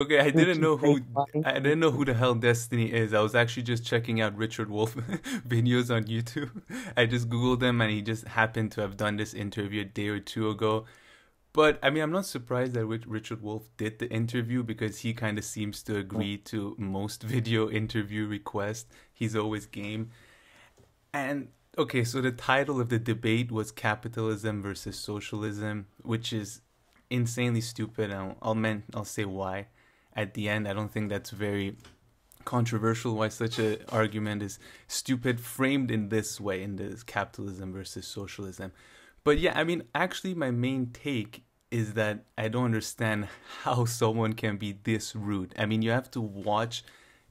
Okay, I didn't know who I didn't know who the hell Destiny is. I was actually just checking out Richard Wolff videos on YouTube. I just googled him and he just happened to have done this interview a day or two ago. But I mean, I'm not surprised that Richard Wolff did the interview because he kind of seems to agree to most video interview requests. He's always game. And okay, so the title of the debate was capitalism versus socialism, which is insanely stupid. I'll I'll, men- I'll say why at the end. I don't think that's very controversial why such an argument is stupid framed in this way in this capitalism versus socialism. But yeah, I mean, actually, my main take is that I don't understand how someone can be this rude. I mean, you have to watch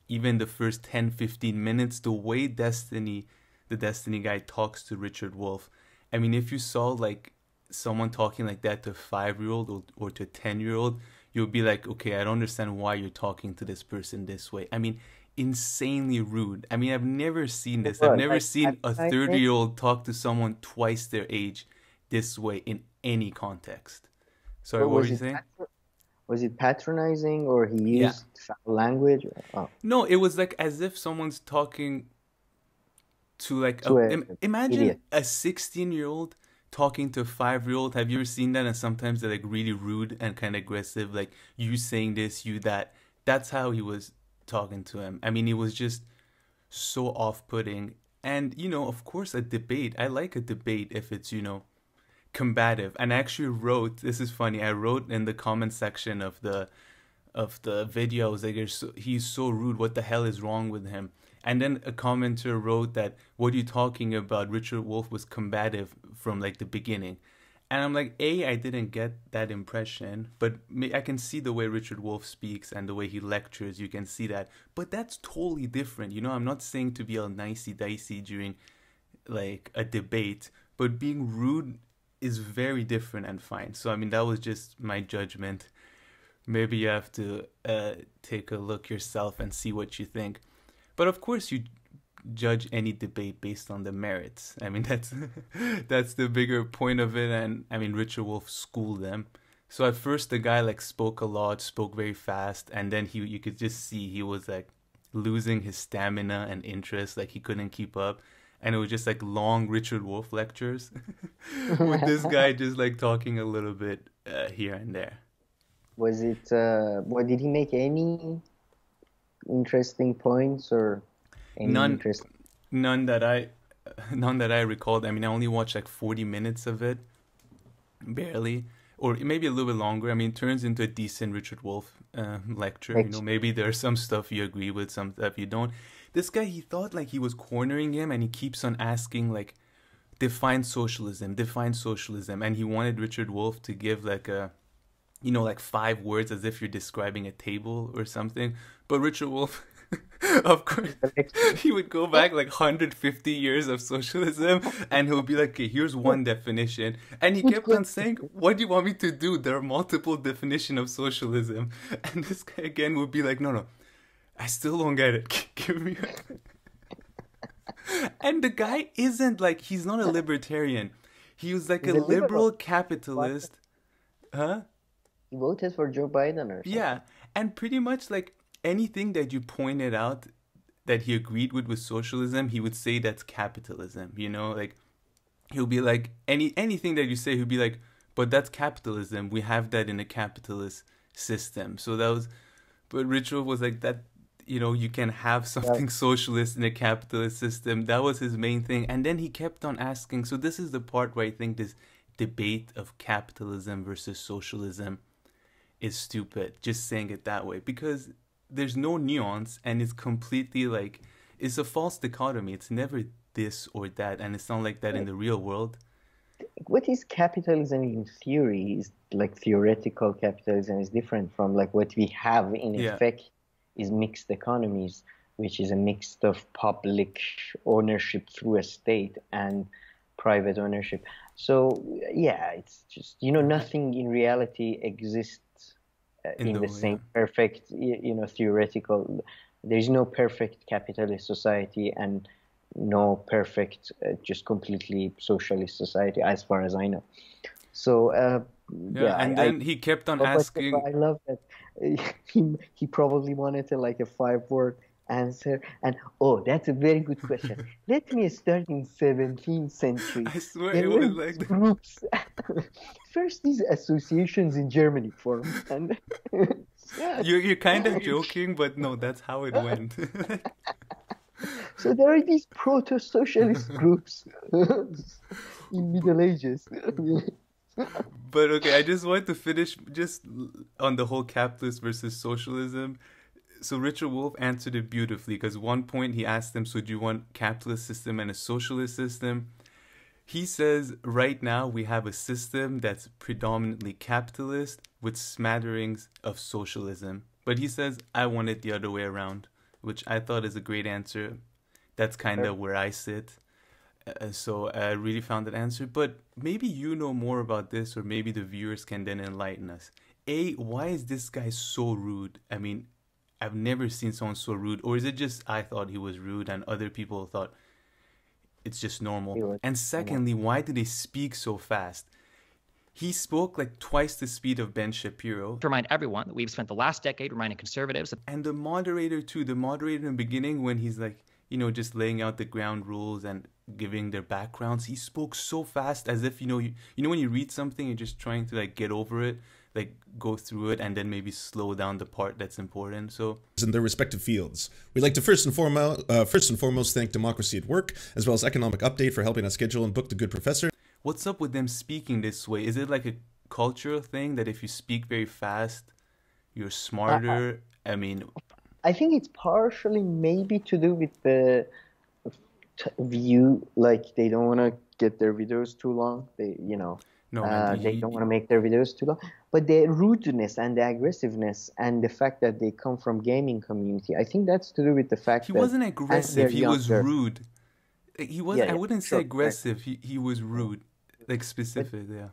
even the first 10 15 minutes the way Destiny the Destiny guy talks to Richard Wolff I mean, if you saw like someone talking like that to a 5-year-old or, or to a 10-year-old, you'll be like, okay, I don't understand why you're talking to this person this way. I mean, insanely rude. I mean, I've never seen this. I've never seen a 30 year old talk to someone twice their age this way in any context. Sorry, what were you saying? was it patronizing or he used yeah. foul language? Oh. No, it was like as if someone's talking to like to a, a, imagine idiot. a 16 year old talking to a five year old. Have you ever seen that? And sometimes they're like really rude and kind of aggressive, like you saying this, you that. That's how he was talking to him. I mean, he was just so off putting. And, you know, of course, a debate. I like a debate if it's, you know, combative. And I actually wrote, this is funny, I wrote in the comment section of the of the videos like he's so rude what the hell is wrong with him and then a commenter wrote that what are you talking about? Richard Wolff was combative from like the beginning. And i'm like a i didn't get that impression but i can see the way richard Wolff speaks and the way he lectures you can see that. But that's totally different you know? I'm not saying to be all nicey dicey during like a debate but being rude is very different and fine. So i mean that was just my judgment. Maybe you have to uh, take a look yourself and see what you think. But of course, you judge any debate based on the merits. I mean, that's that's the bigger point of it. And I mean, Richard Wolff schooled them. So at first, the guy like spoke a lot, spoke very fast, and then he you could just see he was like losing his stamina and interest, like he couldn't keep up. And it was just like long Richard Wolff lectures with this guy just like talking a little bit uh, here and there. Was it? Uh, what did he make any interesting points or any none? Interesting... None that I, none that I recalled. I mean, I only watched like forty minutes of it, barely, or maybe a little bit longer. I mean, it turns into a decent Richard Wolff uh, lecture. You know, maybe there's some stuff you agree with, some stuff you don't. This guy, he thought like he was cornering him, and he keeps on asking like, define socialism, define socialism, and he wanted Richard Wolff to give like a you know, like five words as if you're describing a table or something. But Richard Wolff, of course, he would go back like 150 years of socialism and he'll be like, okay, here's one definition. And he kept on saying, what do you want me to do? There are multiple definitions of socialism. And this guy again would be like, no, no, I still don't get it. Give me. and the guy isn't like, he's not a libertarian. He was like a liberal capitalist. Huh? He voted for Joe Biden or something. Yeah, and pretty much like anything that you pointed out that he agreed with with socialism, he would say that's capitalism. You know, like he'll be like any anything that you say, he'll be like, but that's capitalism. We have that in a capitalist system. So that was, but Richard was like that. You know, you can have something yeah. socialist in a capitalist system. That was his main thing. And then he kept on asking. So this is the part where I think this debate of capitalism versus socialism is stupid just saying it that way because there's no nuance and it's completely like it's a false dichotomy. It's never this or that and it's not like that in the real world. What is capitalism in theory is like theoretical capitalism is different from like what we have in yeah. effect is mixed economies which is a mix of public ownership through a state and private ownership. So yeah it's just you know nothing in reality exists in, in the, the same yeah. perfect you know theoretical there's no perfect capitalist society and no perfect uh, just completely socialist society as far as i know so uh, yeah, yeah and I, then I, he kept on asking. I love that he he probably wanted to like a five word answer. And oh, that's a very good question. Let me start in 17th century. I swear there it was like groups. First, these associations in Germany formed, and you're you're kind of joking, but no, that's how it went. so there are these proto-socialist groups in Middle Ages. but okay, I just want to finish just on the whole capitalist versus socialism so Richard Wolff answered it beautifully because one point he asked them, "So do you want capitalist system and a socialist system?" He says, "Right now we have a system that's predominantly capitalist with smatterings of socialism." But he says, "I want it the other way around," which I thought is a great answer. That's kind of where I sit. Uh, so I really found that answer. But maybe you know more about this, or maybe the viewers can then enlighten us. A, why is this guy so rude? I mean, I've never seen someone so rude. Or is it just I thought he was rude and other people thought it's just normal? And secondly, why did he speak so fast? He spoke like twice the speed of Ben Shapiro. To remind everyone that we've spent the last decade reminding conservatives. And the moderator, too. The moderator in the beginning, when he's like, you know, just laying out the ground rules and giving their backgrounds, he spoke so fast as if, you know, you, you know, when you read something, you're just trying to like get over it like go through it and then maybe slow down the part that's important. So in their respective fields, we'd like to first and foremost, uh, first and foremost, thank Democracy at Work as well as Economic Update for helping us schedule and book the Good Professor. What's up with them speaking this way? Is it like a cultural thing that if you speak very fast, you're smarter? Uh, I mean, I think it's partially maybe to do with the view, like they don't want to get their videos too long. They, you know, no, uh, he, they don't want to make their videos too long. But the rudeness and the aggressiveness and the fact that they come from gaming community, I think that's to do with the fact that he that wasn't aggressive. He younger, was rude. He was. Yeah, I wouldn't sure, say aggressive. He he was rude, like specific. But, yeah.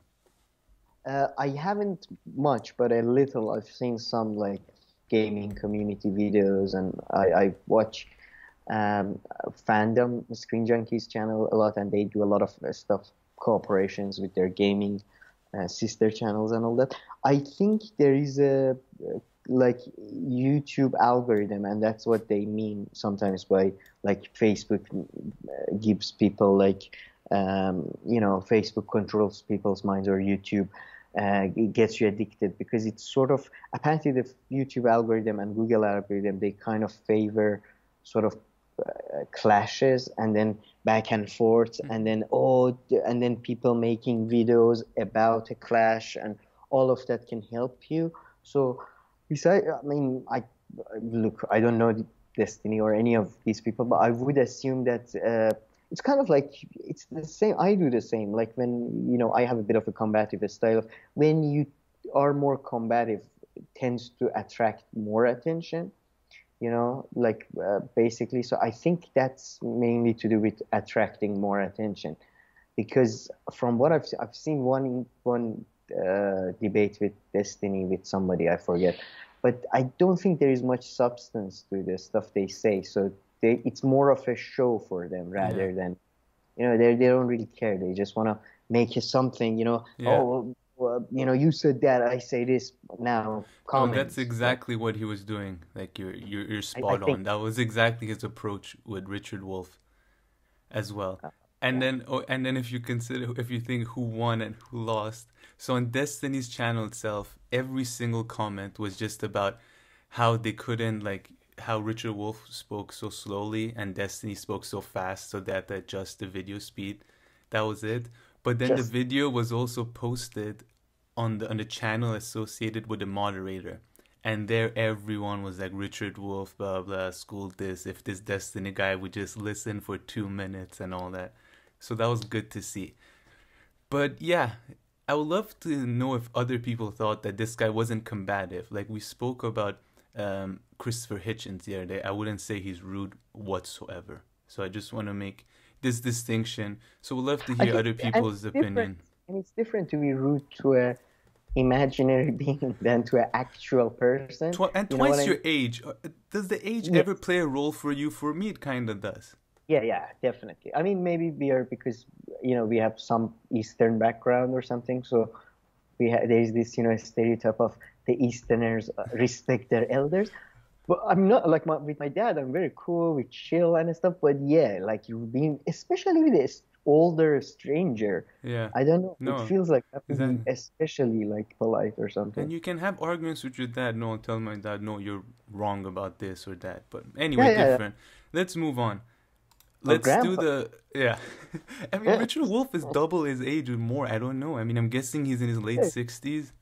Uh, I haven't much, but a little. I've seen some like gaming community videos, and I, I watch um, fandom Screen Junkies channel a lot, and they do a lot of stuff cooperations with their gaming uh, sister channels and all that. I think there is a like YouTube algorithm, and that's what they mean sometimes by like Facebook uh, gives people like um, you know Facebook controls people's minds or YouTube. Uh, gets you addicted because it's sort of apparently the YouTube algorithm and Google algorithm they kind of favor sort of uh, clashes and then back and forth mm-hmm. and then oh and then people making videos about a clash and all of that can help you. So besides i mean i look i don't know destiny or any of these people but i would assume that uh, it's kind of like it's the same i do the same. Like when you know i have a bit of a combative style of when you are more combative tends to attract more attention you know like uh, basically so i think that's mainly to do with attracting more attention because from what i've i've seen one one uh, debate with destiny with somebody i forget but i don't think there is much substance to the stuff they say so they, it's more of a show for them rather yeah. than you know they they don't really care they just want to make something you know yeah. oh well, you know, you said that, I say this now. Comments. Oh, that's exactly what he was doing. Like you're you're, you're spot I, I on. That was exactly his approach with Richard Wolff, as well. Uh, and yeah. then oh, and then if you consider if you think who won and who lost, so on Destiny's channel itself, every single comment was just about how they couldn't like how Richard Wolff spoke so slowly and Destiny spoke so fast, so that to adjust the video speed. That was it. But then yes. the video was also posted on the on the channel associated with the moderator. And there everyone was like Richard Wolff blah blah, school this, if this Destiny guy would just listen for two minutes and all that. So that was good to see. But yeah, I would love to know if other people thought that this guy wasn't combative. Like we spoke about um, Christopher Hitchens the other day. I wouldn't say he's rude whatsoever. So I just want to make this distinction. So we'd love to hear other people's opinion. And it's different to be rude to a imaginary being than to an actual person. Tw- and you twice your I mean? age. Uh, does the age yes. ever play a role for you? For me, it kind of does. Yeah, yeah, definitely. I mean, maybe we are because you know we have some Eastern background or something. So we ha- there is this you know stereotype of the Easterners uh, respect their elders. But I'm not like my, with my dad. I'm very cool, we chill and stuff. But yeah, like you being, especially with this older stranger. Yeah. I don't know. No. It feels like that... especially like polite or something. And you can have arguments with your dad. No, tell my dad, no, you're wrong about this or that. But anyway, yeah, yeah, different. Yeah. Let's move on. Oh, Let's do the yeah. I mean, Richard Wolff is double his age or more. I don't know. I mean, I'm guessing he's in his late sixties.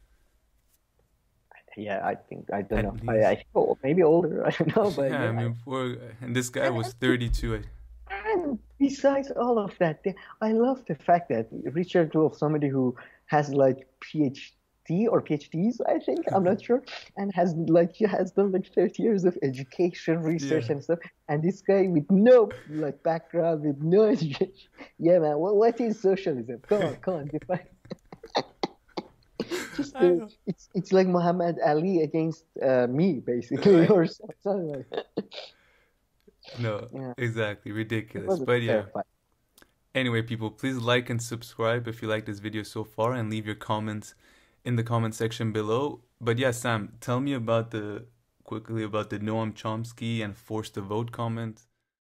Yeah, I think I don't At know. I, I think maybe older. I don't know, but yeah, I mean, for, and this guy was 32. And besides all of that, I love the fact that Richard Wolff, somebody who has like PhD or PhDs, I think I'm not sure, and has like he has done like 30 years of education research yeah. and stuff. And this guy with no like background, with no education, yeah, man, what, what is socialism? Come on, come on, define. Just the, it's it's like Muhammad Ali against uh, me, basically, or something like that. No, yeah. exactly. Ridiculous. But yeah. Anyway, people, please like and subscribe if you like this video so far and leave your comments in the comment section below. But yeah, Sam, tell me about the quickly about the Noam Chomsky and forced to vote comment.